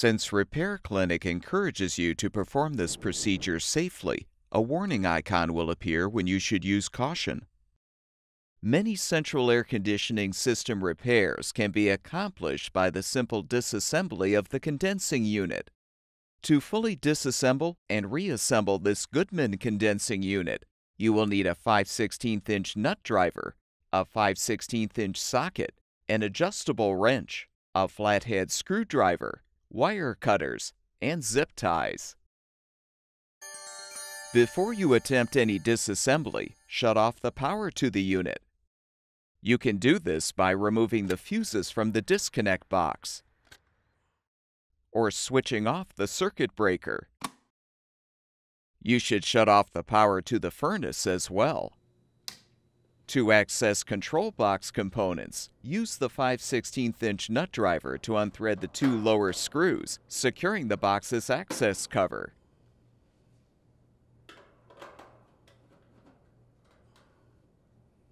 Since Repair Clinic encourages you to perform this procedure safely, a warning icon will appear when you should use caution. Many central air conditioning system repairs can be accomplished by the simple disassembly of the condensing unit. To fully disassemble and reassemble this Goodman condensing unit, you will need a 5 16 inch nut driver, a 5 16 inch socket, an adjustable wrench, a flathead screwdriver, wire cutters, and zip ties. Before you attempt any disassembly, shut off the power to the unit. You can do this by removing the fuses from the disconnect box or switching off the circuit breaker. You should shut off the power to the furnace as well. To access control box components, use the 5 16 inch nut driver to unthread the two lower screws, securing the box's access cover.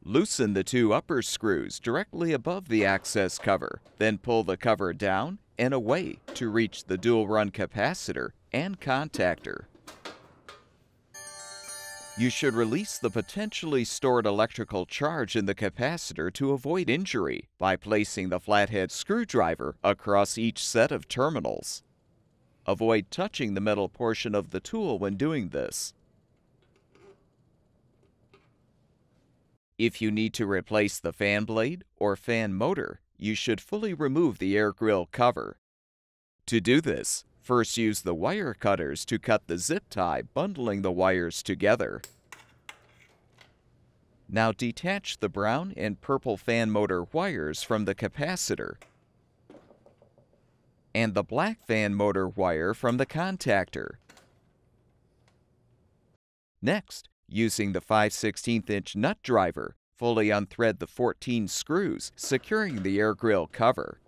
Loosen the two upper screws directly above the access cover, then pull the cover down and away to reach the dual run capacitor and contactor. You should release the potentially stored electrical charge in the capacitor to avoid injury by placing the flathead screwdriver across each set of terminals. Avoid touching the metal portion of the tool when doing this. If you need to replace the fan blade or fan motor, you should fully remove the air grill cover. To do this, first use the wire cutters to cut the zip tie bundling the wires together. Now detach the brown and purple fan motor wires from the capacitor and the black fan motor wire from the contactor. Next, Using the 5 16 inch nut driver, fully unthread the 14 screws securing the air grill cover.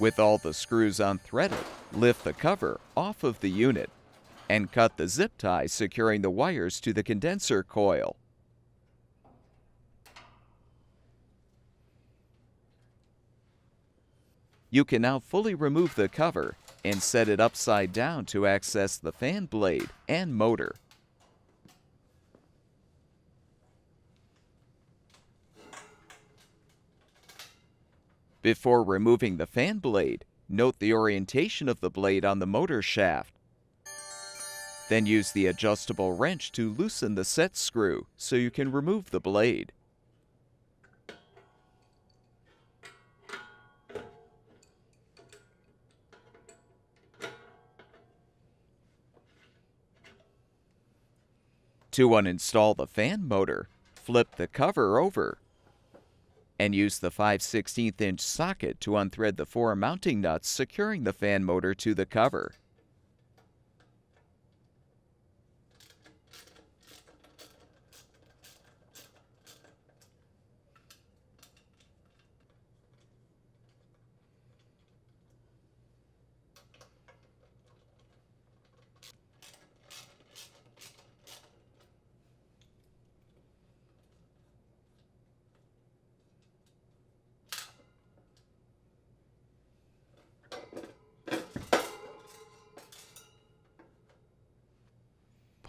With all the screws unthreaded, lift the cover off of the unit and cut the zip tie securing the wires to the condenser coil. You can now fully remove the cover and set it upside down to access the fan blade and motor. Before removing the fan blade, note the orientation of the blade on the motor shaft. Then use the adjustable wrench to loosen the set screw so you can remove the blade. To uninstall the fan motor, flip the cover over and use the 5 16 inch socket to unthread the four mounting nuts securing the fan motor to the cover.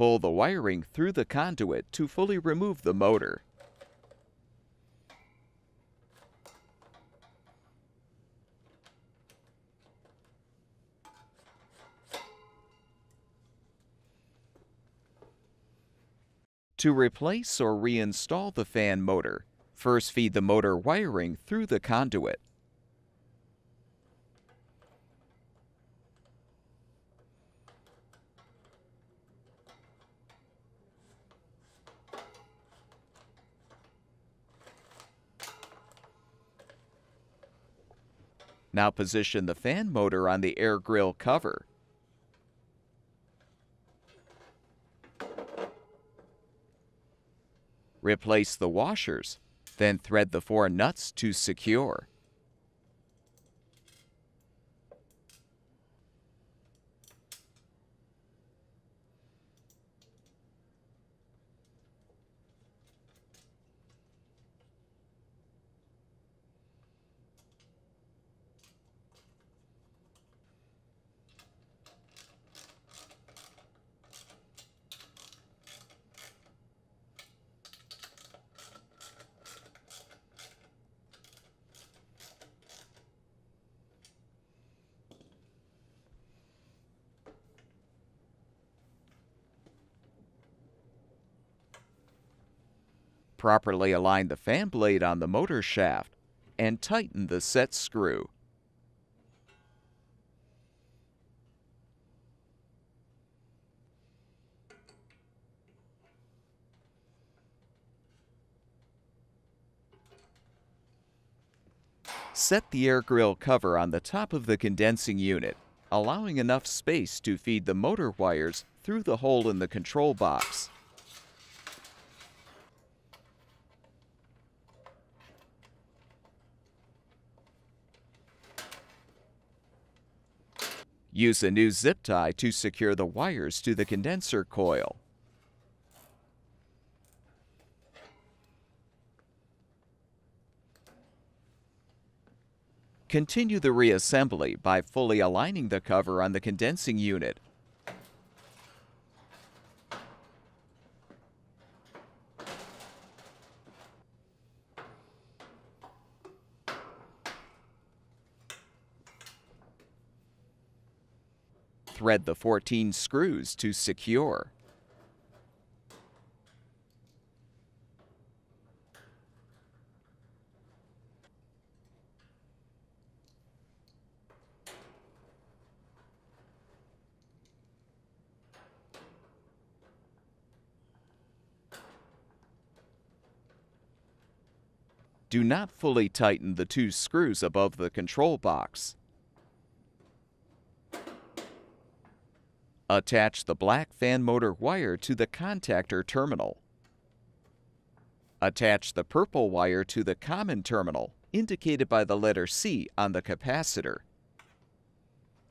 Pull the wiring through the conduit to fully remove the motor. To replace or reinstall the fan motor, first feed the motor wiring through the conduit. Now position the fan motor on the air grill cover. Replace the washers, then thread the four nuts to secure. Properly align the fan blade on the motor shaft and tighten the set screw. Set the air grill cover on the top of the condensing unit, allowing enough space to feed the motor wires through the hole in the control box. Use a new zip tie to secure the wires to the condenser coil. Continue the reassembly by fully aligning the cover on the condensing unit. Thread the 14 screws to secure. Do not fully tighten the two screws above the control box. Attach the black fan motor wire to the contactor terminal. Attach the purple wire to the common terminal, indicated by the letter C on the capacitor,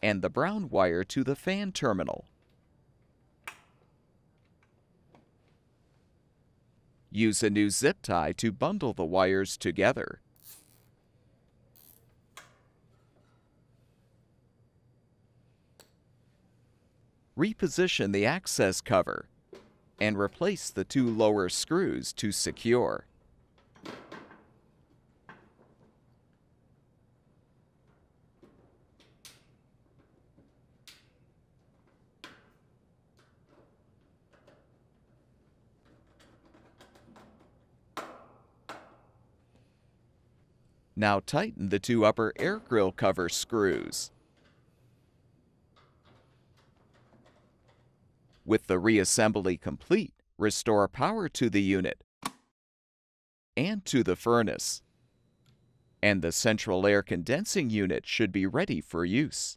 and the brown wire to the fan terminal. Use a new zip tie to bundle the wires together. Reposition the access cover and replace the two lower screws to secure. Now tighten the two upper air grill cover screws. With the reassembly complete, restore power to the unit and to the furnace. And the central air condensing unit should be ready for use.